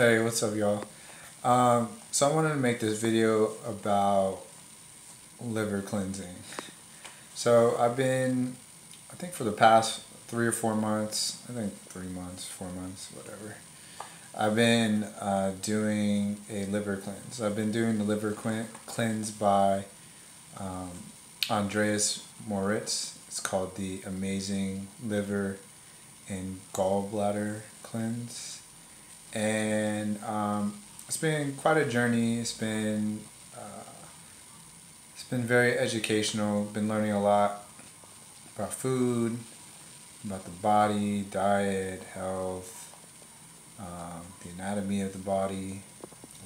Hey, what's up, y'all? Um, so I wanted to make this video about liver cleansing. So I've been, I think for the past three or four months, I think three months, four months, whatever. I've been uh, doing a liver cleanse. I've been doing the liver cleanse by um, Andreas Moritz. It's called the Amazing Liver and Gallbladder Cleanse and um, it's been quite a journey. It's been uh, it's been very educational. Been learning a lot about food, about the body, diet, health, um, the anatomy of the body,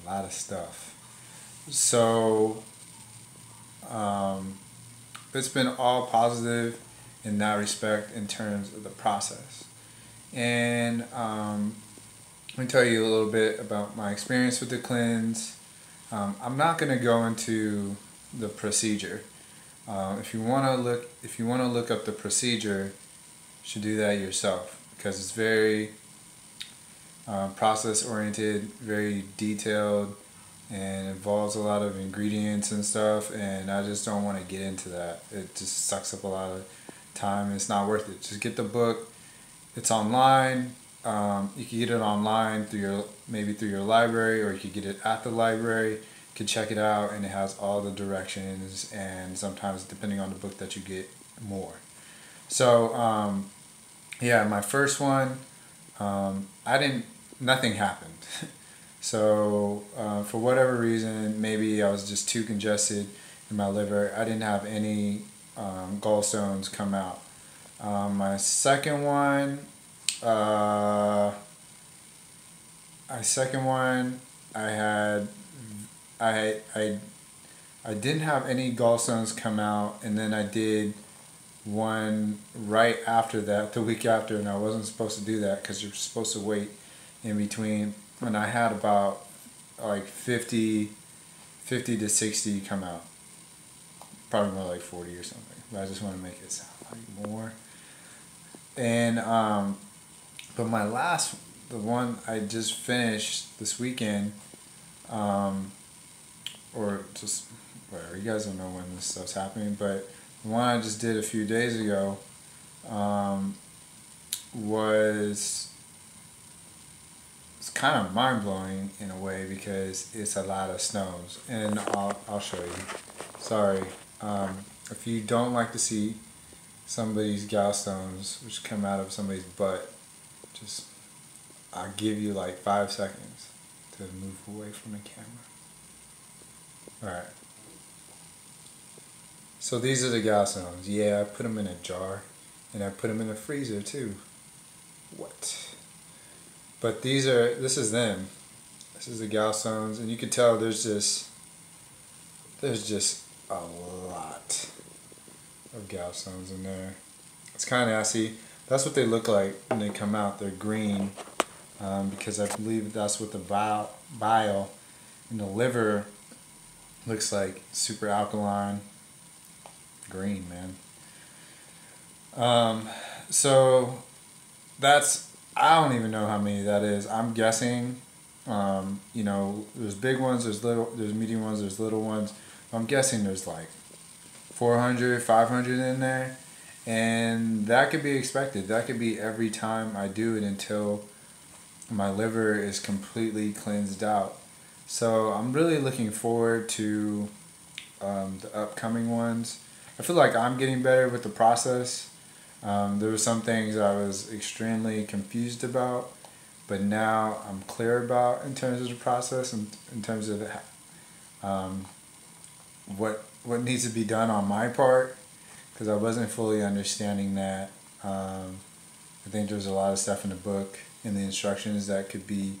a lot of stuff. So um, it's been all positive in that respect in terms of the process. And um, let me tell you a little bit about my experience with the cleanse. Um, I'm not going to go into the procedure. Uh, if you want to look, if you want to look up the procedure, you should do that yourself because it's very uh, process oriented, very detailed, and involves a lot of ingredients and stuff. And I just don't want to get into that. It just sucks up a lot of time. It's not worth it. Just get the book. It's online um, you can get it online through your maybe through your library, or you could get it at the library. You can check it out, and it has all the directions, and sometimes depending on the book that you get, more. So um, yeah, my first one, um, I didn't. Nothing happened. so uh, for whatever reason, maybe I was just too congested in my liver. I didn't have any um, gallstones come out. Um, my second one, uh, my second one, I had, I I, I didn't have any gallstones come out, and then I did one right after that, the week after, and I wasn't supposed to do that because you're supposed to wait in between. And I had about like 50, 50 to 60 come out. Probably more like 40 or something. But I just want to make it sound like more. And um, but my last, the one I just finished this weekend, um, or just whatever, you guys don't know when this stuff's happening, but the one I just did a few days ago um, was it's kind of mind blowing in a way because it's a lot of snows, and I'll I'll show you. Sorry, um, if you don't like to see somebody's gallstones which come out of somebody's butt, just, I'll give you like five seconds to move away from the camera. Alright. So these are the gallstones. Yeah, I put them in a jar and I put them in the freezer too. What? But these are, this is them. This is the gallstones and you can tell there's just, there's just a lot of gallstones in there. It's kind of nasty. That's what they look like when they come out. They're green um, because I believe that's what the bile, bile in the liver looks like. Super alkaline. Green, man. Um, so that's, I don't even know how many that is. I'm guessing, um, you know, there's big ones, there's little, there's medium ones, there's little ones. I'm guessing there's like 400, 500 in there and that could be expected. That could be every time I do it until my liver is completely cleansed out. So I'm really looking forward to um, the upcoming ones. I feel like I'm getting better with the process. Um, there were some things I was extremely confused about, but now I'm clear about in terms of the process and in terms of um, what what needs to be done on my part because I wasn't fully understanding that. Um, I think there's a lot of stuff in the book in the instructions that could be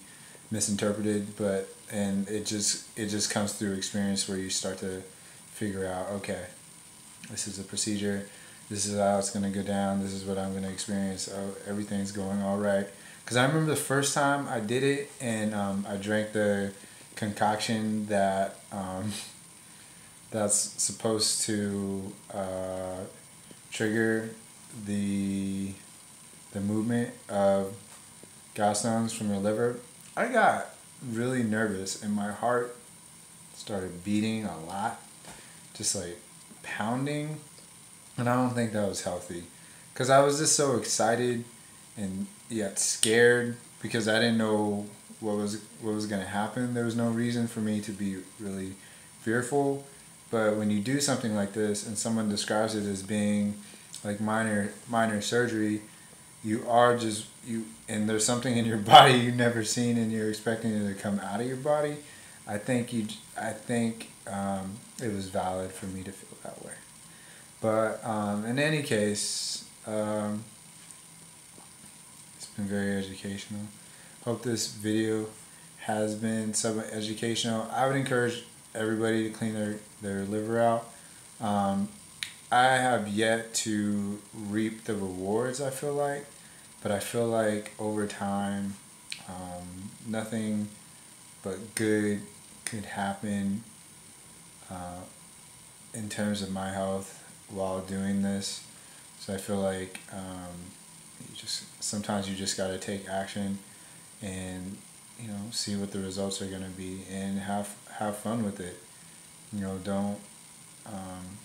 misinterpreted, but and it just it just comes through experience where you start to figure out okay, this is a procedure, this is how it's gonna go down, this is what I'm gonna experience. Oh, everything's going all right. Because I remember the first time I did it and um, I drank the concoction that. Um, that's supposed to uh, trigger the the movement of gallstones from your liver. I got really nervous and my heart started beating a lot, just like pounding. And I don't think that was healthy. Because I was just so excited and yet scared because I didn't know what was what was going to happen. There was no reason for me to be really fearful. But when you do something like this and someone describes it as being like minor minor surgery, you are just you and there's something in your body you've never seen and you're expecting it to come out of your body. I think you I think um, it was valid for me to feel that way. But um, in any case, um, it's been very educational. Hope this video has been somewhat educational. I would encourage everybody to clean their, their liver out. Um, I have yet to reap the rewards, I feel like, but I feel like over time, um, nothing but good could happen uh, in terms of my health while doing this. So I feel like um, you just sometimes you just got to take action and you know see what the results are going to be and have have fun with it. You know, don't. Um,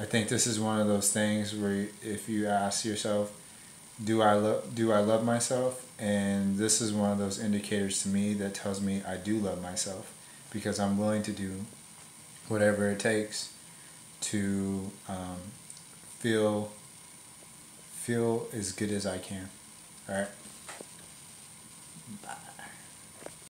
I think this is one of those things where if you ask yourself, do I love do I love myself? And this is one of those indicators to me that tells me I do love myself because I'm willing to do whatever it takes to um, feel feel as good as I can. All right. Bye.